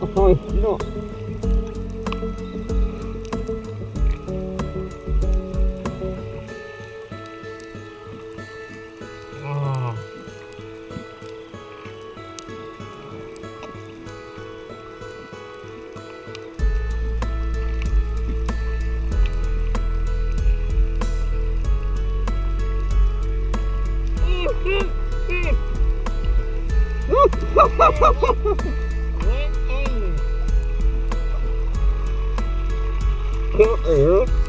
かわいいの。Ha ha ha ha ha! 嗯。嗯